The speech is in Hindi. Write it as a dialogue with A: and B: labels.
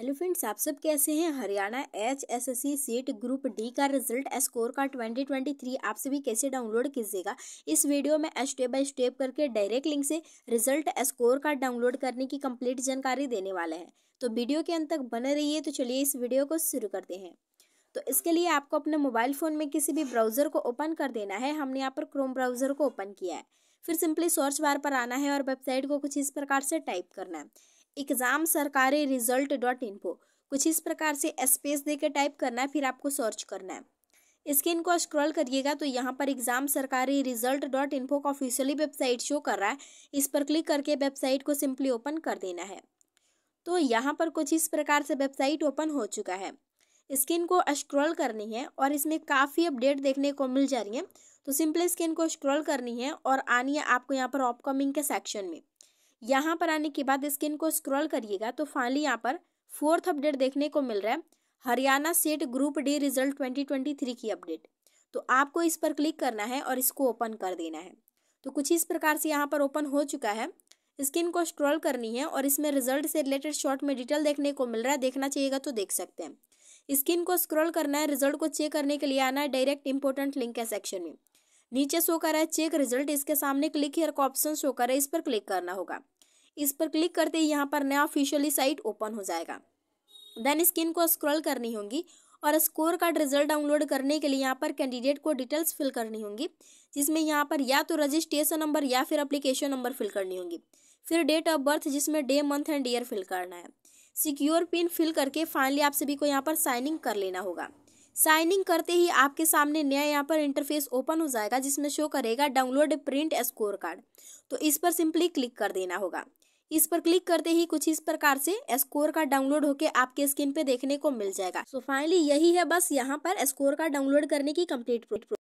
A: हेलो फ्रेंड्स, आप सब कैसे हैं? Haryana H S S C CET group D का रिज़ल्ट स्कोर का 2023 आप सभी कैसे डाउनलोड कीजिएगा? इस वीडियो में स्टेप बाय स्टेप करके डायरेक्ट लिंक से रिज़ल्ट स्कोर कार्ड डाउनलोड करने की कंप्लीट जानकारी देने वाले हैं। तो वीडियो के अंत तक बने रहिए तो चलिए इस वीडियो को शुरू करते हैं। तो इसके लिए आपको अपने मोबाइल फ़ोन में किसी भी ब्राउज़र को ओपन कर देना है। हमने यहाँ पर क्रोम ब्राउज़र को ओपन किया है। फिर सिंपली सर्च बार पर आना है और वेबसाइट को कुछ इस प्रकार से टाइप करना है। एग्ज़ाम सरकारी रिज़ल्ट डॉट इन्फो कुछ इस प्रकार से स्पेस दे के टाइप करना है, फिर आपको सर्च करना है। स्क्रीन को स्क्रॉल करिएगा तो यहाँ पर एग्ज़ाम सरकारी रिज़ल्ट डॉट इन्फो का ऑफिशियली वेबसाइट शो कर रहा है। इस पर क्लिक करके वेबसाइट को सिंपली ओपन कर देना है। तो यहाँ पर कुछ इस प्रकार से वेबसाइट ओपन हो चुका है। स्क्रीन को स्क्रॉल करनी है और इसमें काफ़ी अपडेट देखने को मिल जा रही है। तो सिंपली स्क्रीन को स्क्रॉल करनी है और आनी है आपको यहाँ पर अपकमिंग के सेक्शन में। यहाँ पर आने के बाद स्क्रीन को स्क्रॉल करिएगा तो फाइनली यहाँ पर फोर्थ अपडेट देखने को मिल रहा है। Haryana CET group D result 2023 की अपडेट। तो आपको इस पर क्लिक करना है और इसको ओपन कर देना है। तो कुछ इस प्रकार से यहाँ पर ओपन हो चुका है। स्क्रीन को स्क्रॉल करनी है और इसमें रिज़ल्ट से रिलेटेड शॉर्ट में डिटेल देखने को मिल रहा है। देखना चाहिएगा तो देख सकते हैं। स्क्रीन को स्क्रॉल करना है, रिज़ल्ट को चेक करने के लिए आना है। डायरेक्ट इंपॉर्टेंट लिंक है सेक्शन में। नीचे शो कर रहा है चेक रिज़ल्ट इसके सामने क्लिक हियर का ऑप्शन शो कर रहा है, इस पर क्लिक करना होगा। इस पर क्लिक करते ही यहाँ पर नया ऑफिशियली साइट ओपन हो जाएगा। देन स्क्रीन को स्क्रॉल करनी होगी और स्कोर कार्ड रिज़ल्ट डाउनलोड करने के लिए यहाँ पर कैंडिडेट को डिटेल्स फिल करनी होंगी, जिसमें यहाँ पर या तो रजिस्ट्रेशन नंबर या फिर अप्लीकेशन नंबर फिल करनी होगी। फिर डेट ऑफ़ बर्थ जिसमें day month and year fill करना है। सिक्योर पिन फिल करके फाइनली आप सभी को यहाँ पर साइनिंग कर लेना होगा। साइनिंग करते ही आपके सामने नया यहाँ पर इंटरफेस ओपन हो जाएगा, जिसमें शो करेगा डाउनलोड प्रिंट स्कोर कार्ड तो इस पर सिंपली क्लिक कर देना होगा। इस पर क्लिक करते ही कुछ इस प्रकार से स्कोर का डाउनलोड होके आपके स्क्रीन पे देखने को मिल जाएगा। सो so फाइनली यही है बस यहाँ पर स्कोर का डाउनलोड करने की कंप्लीट